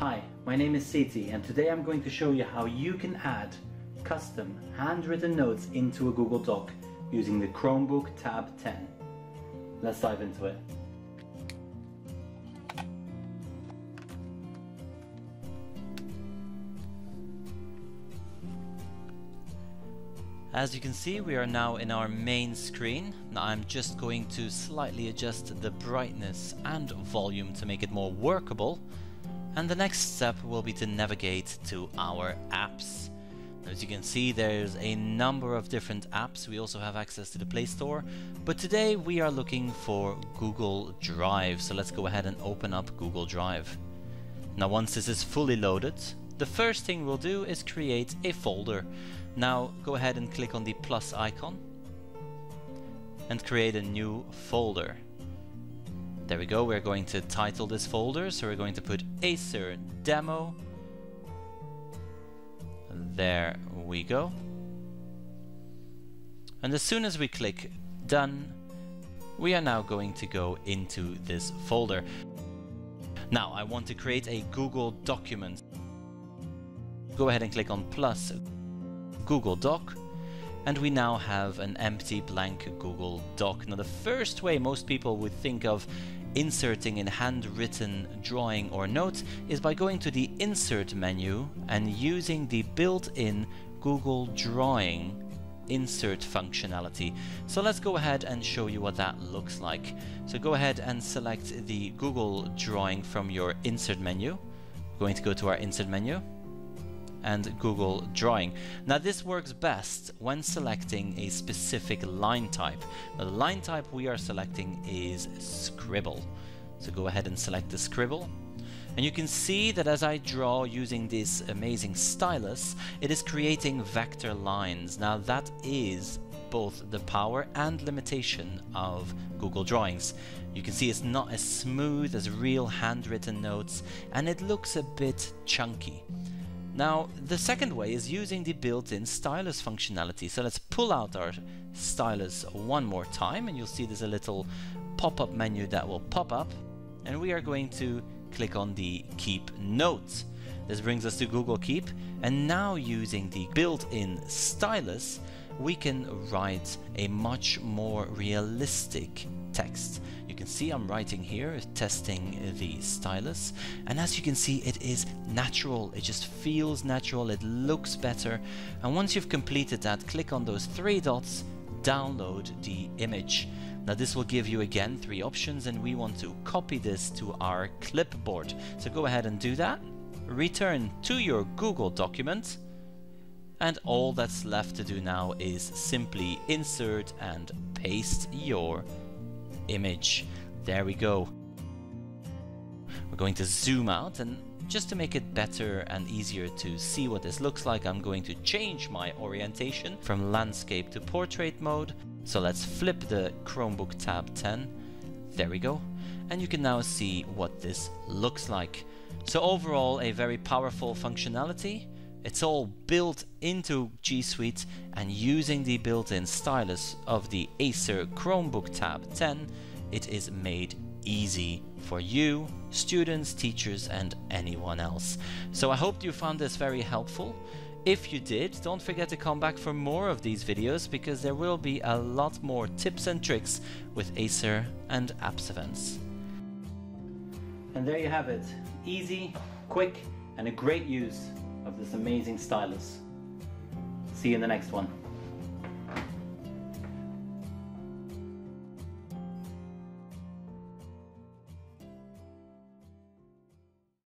Hi, my name is Sethi and today I'm going to show you how you can add custom handwritten notes into a Google Doc using the Chromebook Tab 10. Let's dive into it. As you can see we are now in our main screen. Now I'm just going to slightly adjust the brightness and volume to make it more workable and the next step will be to navigate to our apps. As you can see there's a number of different apps, we also have access to the Play Store, but today we are looking for Google Drive, so let's go ahead and open up Google Drive. Now once this is fully loaded, the first thing we'll do is create a folder. Now go ahead and click on the plus icon and create a new folder. There we go, we're going to title this folder, so we're going to put Acer Demo. There we go. And as soon as we click Done, we are now going to go into this folder. Now I want to create a Google document. Go ahead and click on plus Google Doc and we now have an empty blank Google Doc. Now the first way most people would think of inserting in handwritten drawing or note is by going to the insert menu and using the built-in Google Drawing insert functionality. So let's go ahead and show you what that looks like. So go ahead and select the Google Drawing from your insert menu. Going to go to our insert menu and Google Drawing. Now this works best when selecting a specific line type. The line type we are selecting is Scribble. So go ahead and select the Scribble. And you can see that as I draw using this amazing stylus, it is creating vector lines. Now that is both the power and limitation of Google Drawings. You can see it's not as smooth as real handwritten notes and it looks a bit chunky. Now, the second way is using the built-in stylus functionality. So let's pull out our stylus one more time and you'll see there's a little pop-up menu that will pop up and we are going to click on the Keep Note. This brings us to Google Keep and now using the built-in stylus we can write a much more realistic text. Can see I'm writing here, testing the stylus, and as you can see it is natural, it just feels natural, it looks better, and once you've completed that, click on those three dots, download the image. Now this will give you again three options and we want to copy this to our clipboard. So go ahead and do that, return to your Google document, and all that's left to do now is simply insert and paste your image. There we go. We're going to zoom out and just to make it better and easier to see what this looks like, I'm going to change my orientation from landscape to portrait mode. So let's flip the Chromebook tab 10. There we go. And you can now see what this looks like. So overall, a very powerful functionality. It's all built into G Suite and using the built-in stylus of the Acer Chromebook Tab 10, it is made easy for you, students, teachers and anyone else. So I hope you found this very helpful. If you did, don't forget to come back for more of these videos because there will be a lot more tips and tricks with Acer and AppsEvents. And there you have it. Easy, quick and a great use this amazing stylus. See you in the next one.